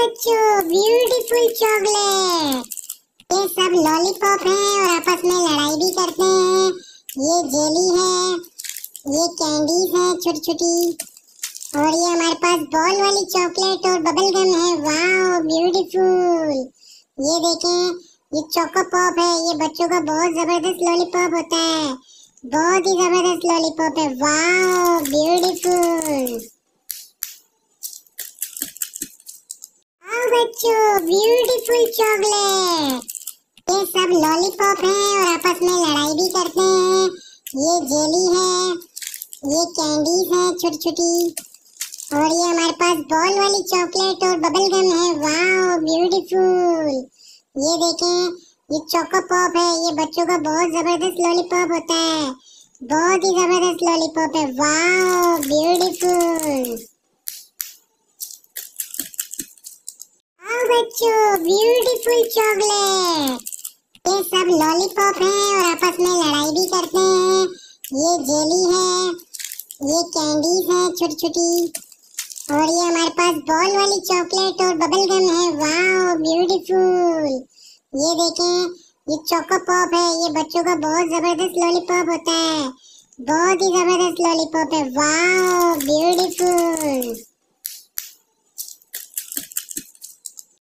बच्चों beautiful chocolate ये सब लॉलीपॉप हैं और आपस में लड़ाई भी करते हैं। ये जेली है, ये कैंडीज हैं छोटी छोटी और ये हमारे पास बॉल वाली चॉकलेट और बबल गम है। वाओ ब्यूटीफुल ये देखें, ये चोको पॉप है। ये बच्चों का बहुत ज़बरदस्त लॉलीपॉप होता है। बहुत ही ज़बरदस्त लॉलीपॉप है। वाओ ब्यूटीफुल बच्चों ब्यूटीफुल चॉकलेट ये सब लॉलीपॉप हैं और आपस में लड़ाई भी करते हैं। ये जेली है, ये कैंडीज हैं छोटी छोटी और ये हमारे पास बॉल वाली चॉकलेट और बबल गम है। वाओ ब्यूटीफुल ये देखें, ये चोको पॉप है। ये बच्चों का बहुत ज़बरदस्त लॉलीपॉप होता है। बहुत ही ज़बरदस्त लॉलीपॉप है। वाओ ब्यूटीफुल बच्चों ब्यूटीफुल चॉकलेट ये सब लॉलीपॉप हैं और आपस में लड़ाई भी करते हैं। ये जेली है, ये कैंडीज हैं छोटी छोटी और ये हमारे पास बॉल वाली चॉकलेट और बबल गम है। वाओ ब्यूटीफुल ये देखें, ये चोको पॉप है। ये बच्चों का बहुत ज़बरदस्त लॉलीपॉप होता है। बहुत ही ज़बरदस्त लॉलीपॉप है। ब्यूटीफुल